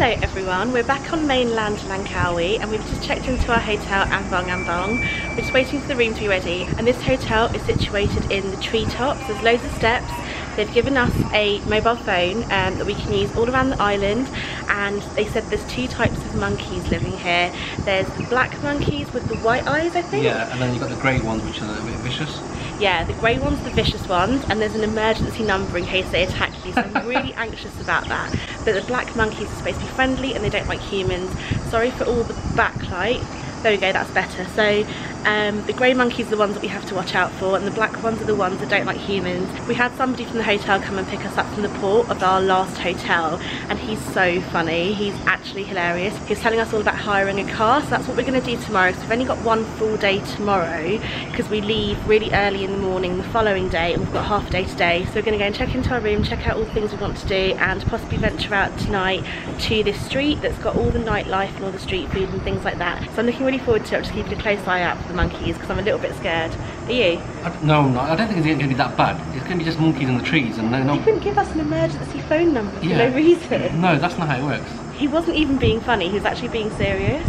Hello everyone, we're back on mainland Langkawi and we've just checked into our hotel Ambong Ambong. We're just waiting for the room to be ready and this hotel is situated in the treetops. There's loads of steps. They've given us a mobile phone um, that we can use all around the island and they said there's two types of monkeys living here. There's the black monkeys with the white eyes I think. Yeah, and then you've got the grey ones which are a bit vicious. Yeah, the grey one's the vicious ones, and there's an emergency number in case they attack you, so I'm really anxious about that. But the black monkeys are supposed to be friendly and they don't like humans. Sorry for all the backlight. There we go, that's better. So um, the grey monkeys are the ones that we have to watch out for and the black ones are the ones that don't like humans. We had somebody from the hotel come and pick us up from the port of our last hotel and he's so funny. He's actually hilarious. he's telling us all about hiring a car so that's what we're going to do tomorrow. So we've only got one full day tomorrow because we leave really early in the morning the following day and we've got half a day today. So we're going to go and check into our room, check out all the things we want to do and possibly venture out tonight to this street that's got all the nightlife and all the street food and things like that. So I'm looking really forward to it. I'm just keeping a close eye out for the monkeys because I'm a little bit scared. Are you? I, no, I'm not. I don't think it's going to be that bad. It's going to be just monkeys in the trees and they're He not... couldn't give us an emergency phone number for Yeah. no reason. No, that's not how it works. He wasn't even being funny, he was actually being serious.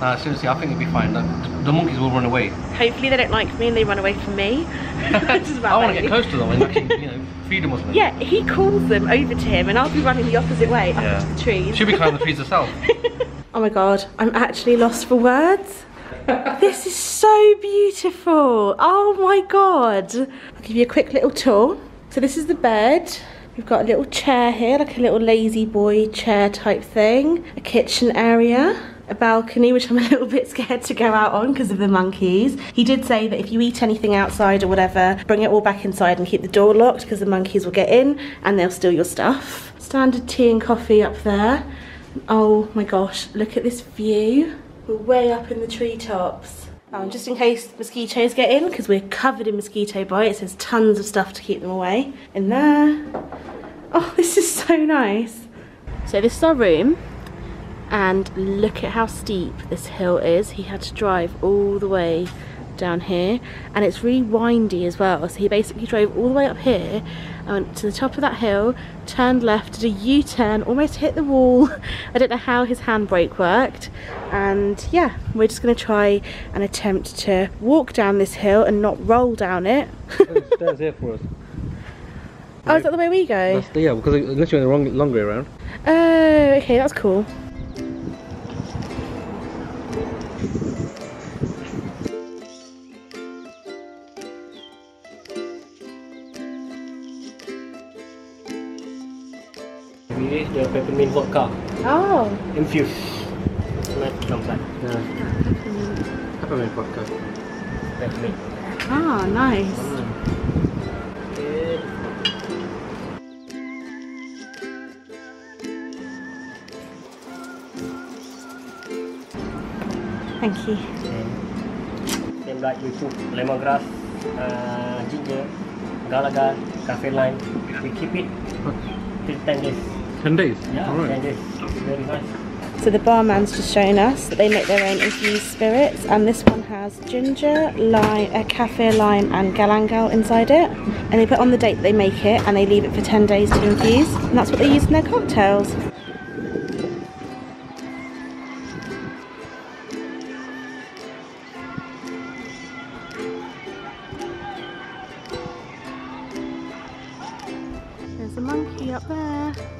No, seriously, I think it'll be fine. The, the monkeys will run away. Hopefully they don't like me and they run away from me. I want to get close to them and actually, you know, feed them or something. Yeah, he calls them over to him and I'll be running the opposite way up to the trees. She'll be climbing the trees herself. Oh my god, I'm actually lost for words. this is so beautiful. Oh my god. I'll give you a quick little tour. So this is the bed. We've got a little chair here, like a little lazy boy chair type thing. A kitchen area. A balcony, which I'm a little bit scared to go out on because of the monkeys. He did say that if you eat anything outside or whatever, bring it all back inside and keep the door locked because the monkeys will get in and they'll steal your stuff. Standard tea and coffee up there. Oh my gosh, look at this view. We're way up in the treetops. And just in case mosquitoes get in, because we're covered in mosquito bites, there's tons of stuff to keep them away. In there. Oh, this is so nice. So this is our room. And look at how steep this hill is. He had to drive all the way down here and it's really windy as well. So he basically drove all the way up here and went to the top of that hill turned left did a u-turn almost hit the wall. I don't know how his handbrake worked. And yeah we're just going to try and attempt to walk down this hill and not roll down it. Stairs here for us. oh is that the way we go? That's, yeah, because unless you're in the wrong, long way around. oh okay that's cool vodka oh infused. Nice sometimes. Yeah. Peppermint vodka. Peppermint. ah nice Okay. thank you And same like we put lemongrass, uh, ginger, galangal, kaffir lime. We keep it till 10 days. 10 days? Yeah, 10 days. Very nice. So the barman's just shown us that they make their own infused spirits and this one has ginger, lime, uh, kaffir lime and galangal inside it. And they put on the date that they make it and they leave it for 10 days to infuse. And that's what they use in their cocktails. There's a monkey up there.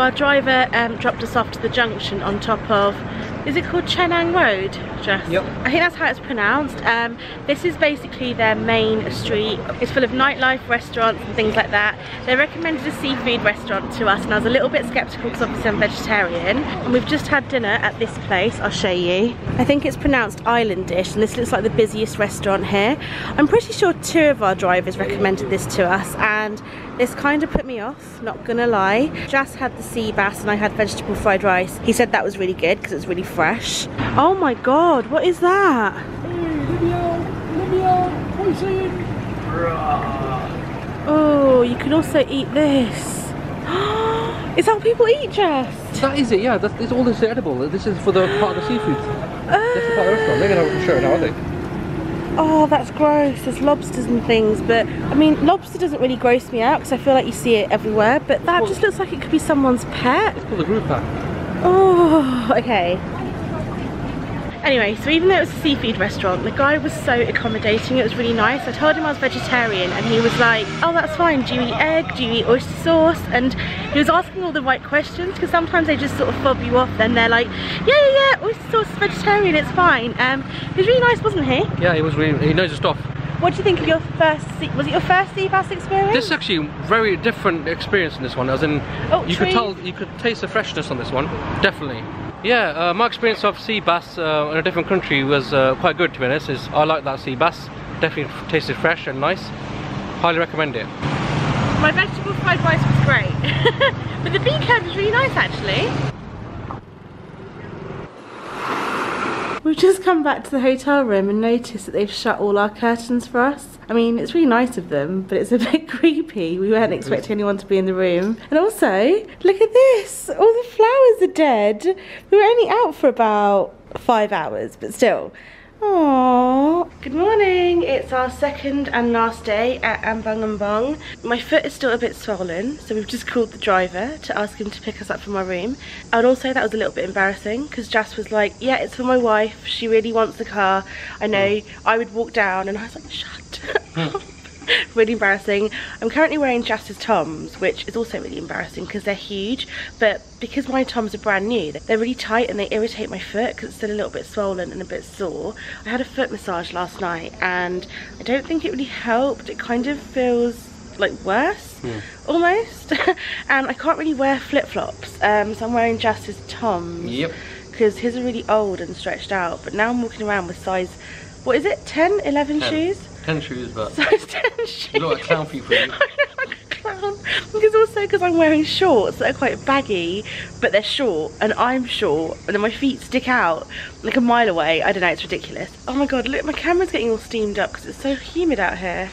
So our driver um, dropped us off to the junction on top of is it called Cenang Road? Just. Yep. I think that's how it's pronounced. Um, this is basically their main street. It's full of nightlife, restaurants and things like that. They recommended a seafood restaurant to us and I was a little bit sceptical because obviously I'm vegetarian. And we've just had dinner at this place, I'll show you. I think it's pronounced Island Dish and this looks like the busiest restaurant here. I'm pretty sure two of our drivers recommended this to us and this kind of put me off, not gonna lie. Jas had the sea bass and I had vegetable fried rice. He said that was really good because it was really fresh. Oh my god, what is that? Oh, you can also eat this. Is that what people eat, Jess? That is it, yeah. That's, it's all this edible. This is for the part of the seafood. This is part of the restaurant. They're going to show it now, are they? Oh, that's gross. There's lobsters and things, but I mean, lobster doesn't really gross me out because I feel like you see it everywhere. But that just looks like it could be someone's pet. It's called a group pack. Oh, okay. Anyway, so even though it was a seafood restaurant, the guy was so accommodating, it was really nice. I told him I was vegetarian and he was like, oh that's fine, do you eat egg, do you eat oyster sauce? And he was asking all the right questions because sometimes they just sort of fob you off and they're like, yeah, yeah, yeah, oyster sauce is vegetarian, it's fine. Um, he was really nice, wasn't he? Yeah, he was really, he knows his stuff. What do you think of your first, sea, was it your first sea bass experience? This is actually a very different experience in this one, as in Oh, you trees. could tell, you could taste the freshness on this one, definitely. Yeah, uh, my experience of sea bass uh, in a different country was uh, quite good to be honest. Is I like that sea bass, definitely tasted fresh and nice. Highly recommend it. My vegetable fried rice was great. but the bean curd was really nice actually. We've just come back to the hotel room and noticed that they've shut all our curtains for us. I mean, it's really nice of them, but it's a bit creepy. We weren't mm-hmm. expecting anyone to be in the room. And also, look at this. All the flowers are dead. We were only out for about five hours, but still. Aww. Good morning. It's our second and last day at Ambong Ambong. My foot is still a bit swollen, so we've just called the driver to ask him to pick us up from our room. I would also say that was a little bit embarrassing because Jas was like, yeah, it's for my wife. She really wants the car. I know. Hmm. I would walk down and I was like, shut up. really embarrassing. I'm currently wearing Jas's Toms, which is also really embarrassing because they're huge, but because my Toms are brand new, they're really tight and they irritate my foot because it's still a little bit swollen and a bit sore. I had a foot massage last night and I don't think it really helped. It kind of feels like worse, almost. and I can't really wear flip-flops, um, so I'm wearing Jas's Toms Yep. because his are really old and stretched out, but now I'm walking around with size, what is it, 10, 11 Ten. shoes? Ten shoes, but size 10 shoes. you look like clown feet for you. I look like a clown. Because also because I'm wearing shorts that are quite baggy, but they're short, and I'm short, and then my feet stick out like a mile away. I don't know, it's ridiculous. Oh my god, look, my camera's getting all steamed up because it's so humid out here.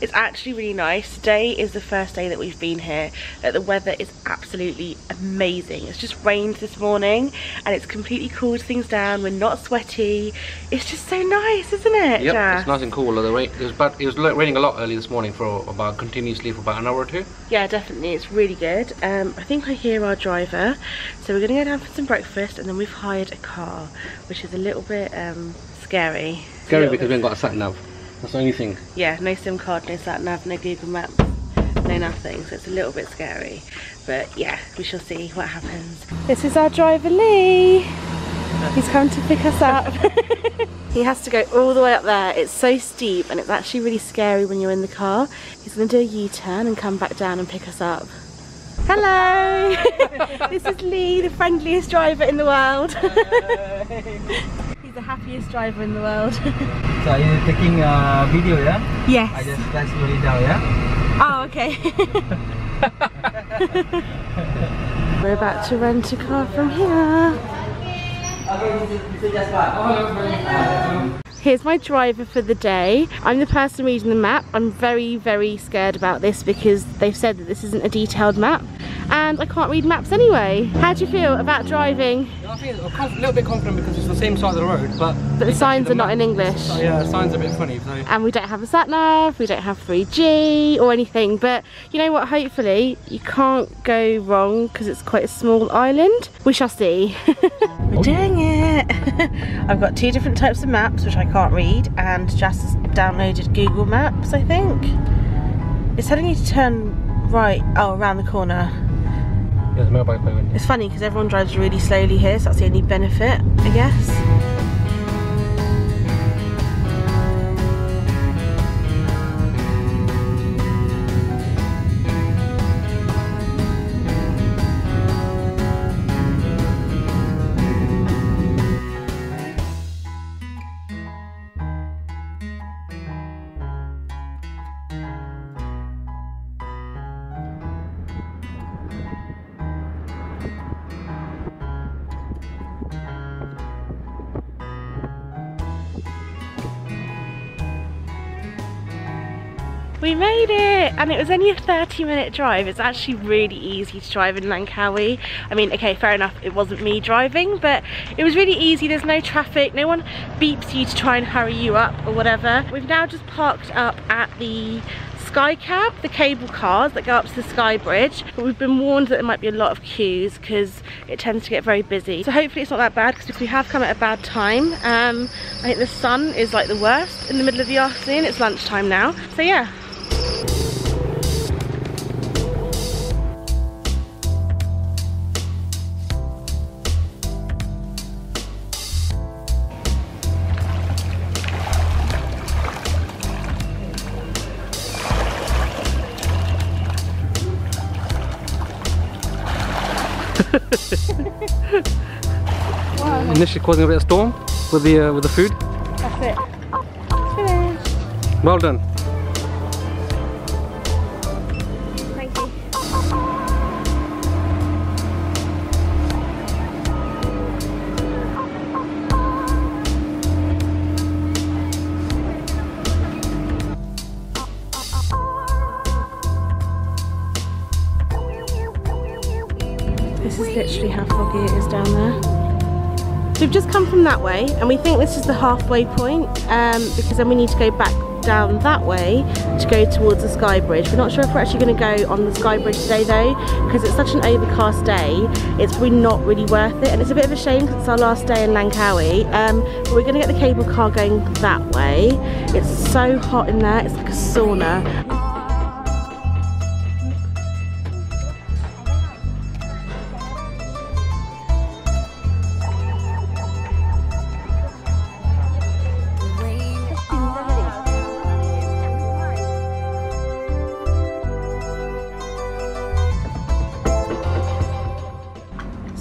It's actually really nice. Today is the first day that we've been here. That the weather is absolutely amazing. It's just rained this morning and it's completely cooled things down. We're not sweaty. It's just so nice, isn't it? Yep, Jas? it's nice and cool. The rain, it was bad, it was raining a lot early this morning for about continuously for about an hour or two. Yeah, definitely. It's really good. Um, I think I hear our driver. So we're going to go down for some breakfast and then we've hired a car, which is a little bit um, scary. Scary because we ain't got a sat nav. That's the only thing. Yeah, no SIM card, no sat nav, no Google Maps, no nothing. So it's a little bit scary. But yeah, we shall see what happens. This is our driver Lee. He's come to pick us up. he has to go all the way up there. It's so steep and it's actually really scary when you're in the car. He's going to do a U-turn and come back down and pick us up. Hello! this is Lee, the friendliest driver in the world. The happiest driver in the world. So are you taking a video, yeah? Yes. I just press slowly down, yeah? Oh, okay. We're about to rent a car from here. Here's my driver for the day. I'm the person reading the map. I'm very, very scared about this because they've said that this isn't a detailed map and I can't read maps anyway. How do you feel about driving? I feel a little bit confident because it's the same side of the road, but But the signs are not in English. Oh, yeah, the signs are a bit funny. So and we don't have a sat nav, we don't have 3G or anything. But you know what? Hopefully, you can't go wrong because it's quite a small island. We shall see. We're doing it. I've got two different types of maps which I can't read, and Jas has downloaded Google Maps. I think it's telling you to turn right. Oh, around the corner. Yes, motorbike by window. It's funny because everyone drives really slowly here, so that's the only benefit, I guess. Made it! And it was only a 30 minute drive. It's actually really easy to drive in Langkawi. I mean, okay, fair enough, it wasn't me driving, but it was really easy. There's no traffic, no one beeps you to try and hurry you up or whatever. We've now just parked up at the Sky Cab, the cable cars that go up to the Sky Bridge. But we've been warned that there might be a lot of queues because it tends to get very busy. So hopefully it's not that bad because if we have come at a bad time. Um, I think the sun is like the worst in the middle of the afternoon. It's lunchtime now. So yeah, Initially causing a bit of storm with the uh, with the food. that's it. Well done. That way and we think this is the halfway point um, because then we need to go back down that way to go towards the Sky Bridge. We're not sure if we're actually going to go on the Sky Bridge today though because it's such an overcast day it's probably not really worth it and it's a bit of a shame because it's our last day in Langkawi um, but we're going to get the cable car going that way. It's so hot in there, it's like a sauna.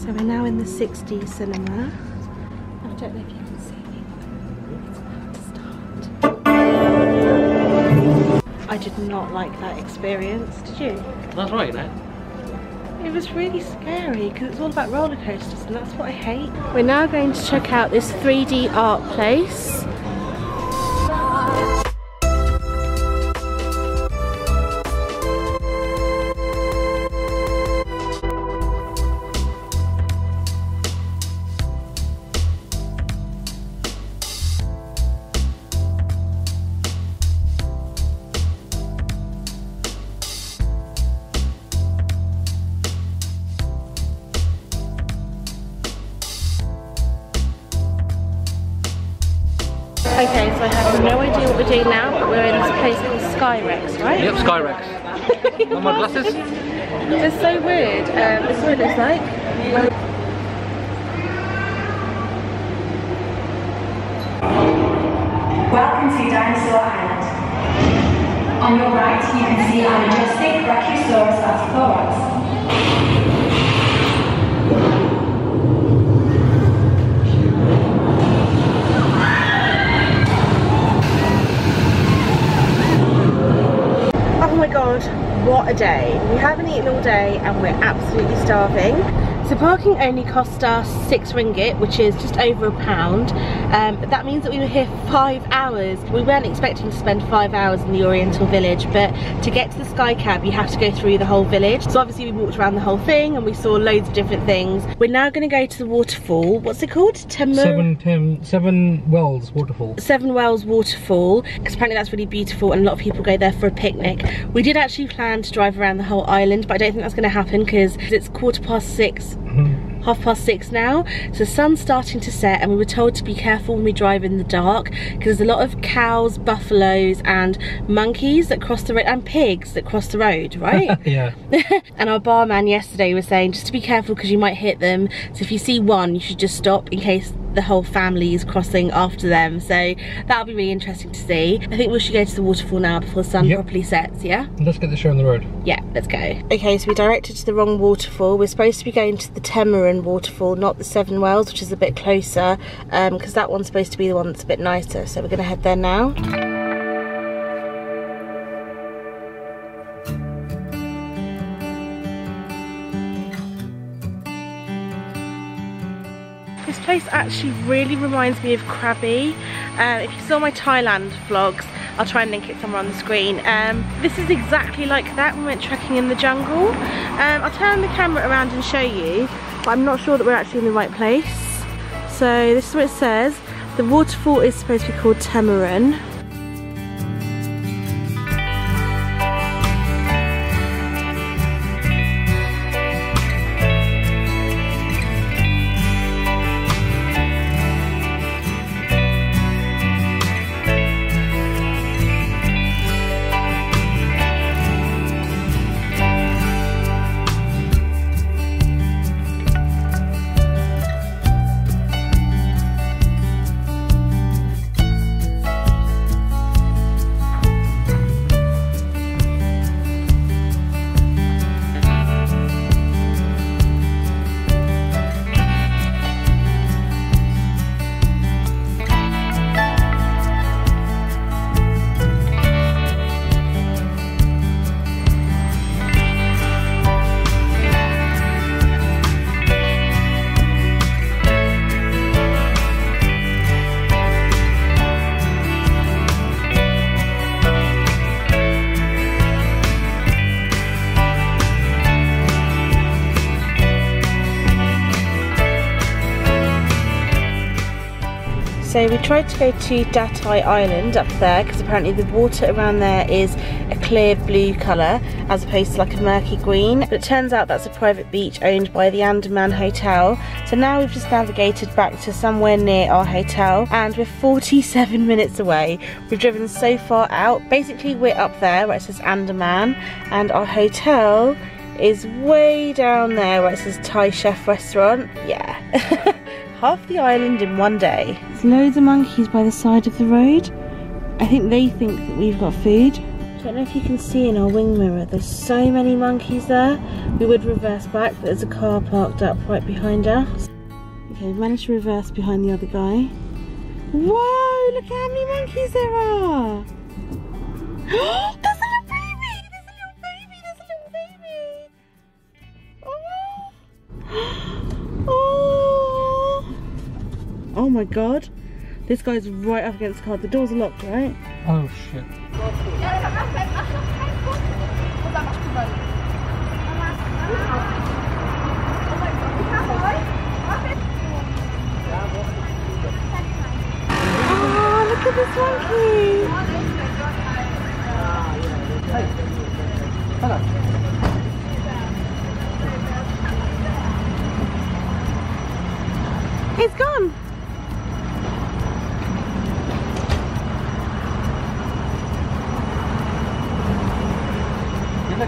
So we're now in the 60s cinema. I don't know if you can see me. It's about to start. I did not like that experience, did you? That's right, eh? It was really scary because it's all about roller coasters and that's what I hate. We're now going to check out this 3D art place. Doing now, but we're in this place called Skyrex, right? Yep, Skyrex. Want my glasses? It's so weird. Um, this is what it looks like. Welcome to Dinosaur Island. On your right, you can see our majestic Brachiosaurus articulatus. Day. We haven't eaten all day and we're absolutely starving. So parking only cost us six ringgit, which is just over a pound. Um, but that means that we were here five hours. We weren't expecting to spend five hours in the Oriental Village, but to get to the Sky Cab, you have to go through the whole village. So obviously we walked around the whole thing and we saw loads of different things. We're now gonna go to the waterfall. What's it called? Temur? Seven, seven wells waterfall. Seven Wells Waterfall because apparently that's really beautiful and a lot of people go there for a picnic. We did actually plan to drive around the whole island but I don't think that's going to happen because it's quarter past six half past six now. So the sun's starting to set and we were told to be careful when we drive in the dark because there's a lot of cows, buffaloes and monkeys that cross the road and pigs that cross the road, right? yeah. and our barman yesterday was saying just to be careful because you might hit them. So if you see one, you should just stop in case the whole family is crossing after them. So that'll be really interesting to see. I think we should go to the waterfall now before the sun Yep. properly sets, yeah? Let's get the show on the road. Yeah, let's go. Okay, so we directed to the wrong waterfall. We're supposed to be going to the Temurun waterfall, not the Seven Wells, which is a bit closer, um, because that one's supposed to be the one that's a bit nicer. So we're going to head there now. Place actually really reminds me of Krabi. Uh, if you saw my Thailand vlogs, I'll try and link it somewhere on the screen. Um, this is exactly like that. We went trekking in the jungle. Um, I'll turn the camera around and show you, but I'm not sure that we're actually in the right place. So this is what it says. The waterfall is supposed to be called Temurun. We tried to go to Datai Island up there because apparently the water around there is a clear blue colour as opposed to like a murky green. But it turns out that's a private beach owned by the Andaman Hotel. So now we've just navigated back to somewhere near our hotel and we're 47 minutes away. We've driven so far out. Basically we're up there where it says Andaman and our hotel is way down there where it says Thai Chef Restaurant. Yeah. half the island in one day. There's loads of monkeys by the side of the road. I think they think that we've got food. I Don't know if you can see in our wing mirror, there's so many monkeys there. We would reverse back, but there's a car parked up right behind us. Okay, we've managed to reverse behind the other guy. Whoa, look how many monkeys there are! my god. This guy's right up against the car. The doors are locked, right? Oh shit. Oh, look at this monkey. It's gone. It's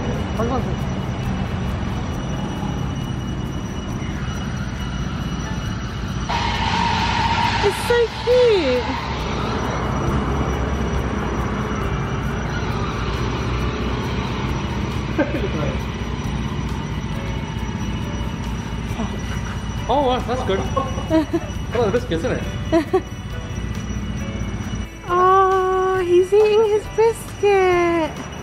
so cute. Oh, wow, that's good. oh, the biscuits, isn't it? Oh, he's eating his biscuit.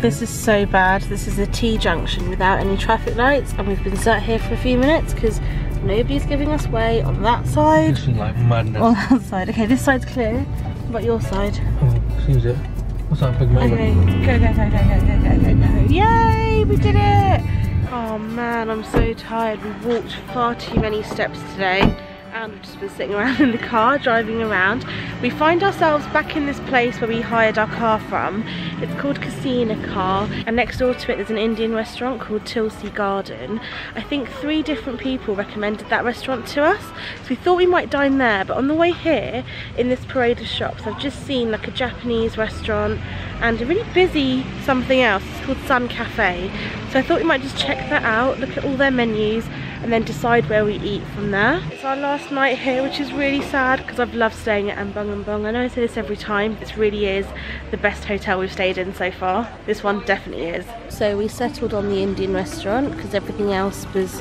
This is so bad. This is a T junction without any traffic lights, and we've been sat here for a few minutes because nobody's giving us way on that side. This is like madness. On that side. Okay, this side's clear. What about your side? Oh, seems it. What's that big moment? Okay, go, go, go, go, go, go, go, go, go. Yay, we did it! Oh man, I'm so tired. We walked far too many steps today. And we've just been sitting around in the car driving around. We find ourselves back in this place where we hired our car from. It's called Casino Car and next door to it there's an Indian restaurant called Tulsi Garden. I think three different people recommended that restaurant to us so we thought we might dine there but on the way here in this parade of shops I've just seen like a Japanese restaurant and a really busy something else. It's called Sun Cafe. So I thought we might just check that out look at all their menus and then decide where we eat from there. It's our last night here which is really sad because I've loved staying at Ambong Ambong. I know I say this every time, this really is the best hotel we've stayed in so far. This one definitely is. So we settled on the Indian restaurant because everything else was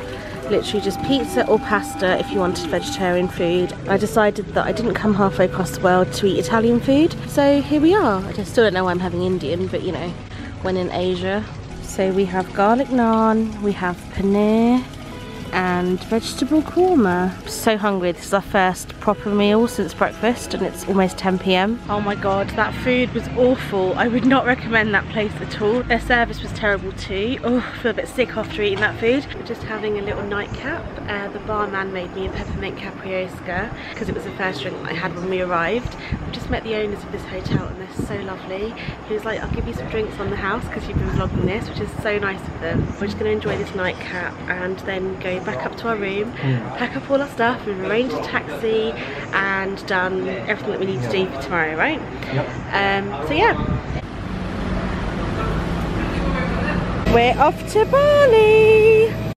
literally just pizza or pasta if you wanted vegetarian food. I decided that I didn't come halfway across the world to eat Italian food, so here we are. I still don't know why I'm having Indian, but you know, when in Asia. So we have garlic naan, we have paneer, and vegetable korma. I'm so hungry. This is our first proper meal since breakfast and it's almost 10 p.m. Oh my god, that food was awful. I would not recommend that place at all. Their service was terrible too. Oh, I feel a bit sick after eating that food. We're just having a little nightcap. Uh, the barman made me a peppermint caprioska because it was the first drink I had when we arrived. We just met the owners of this hotel and they're so lovely. He was like, I'll give you some drinks on the house because you've been vlogging this, which is so nice of them. We're just going to enjoy this nightcap and then go back up to our room, pack up all our stuff, we've arranged a taxi and done everything that we need to do for tomorrow, right? Yep. Um, so yeah. We're off to Bali!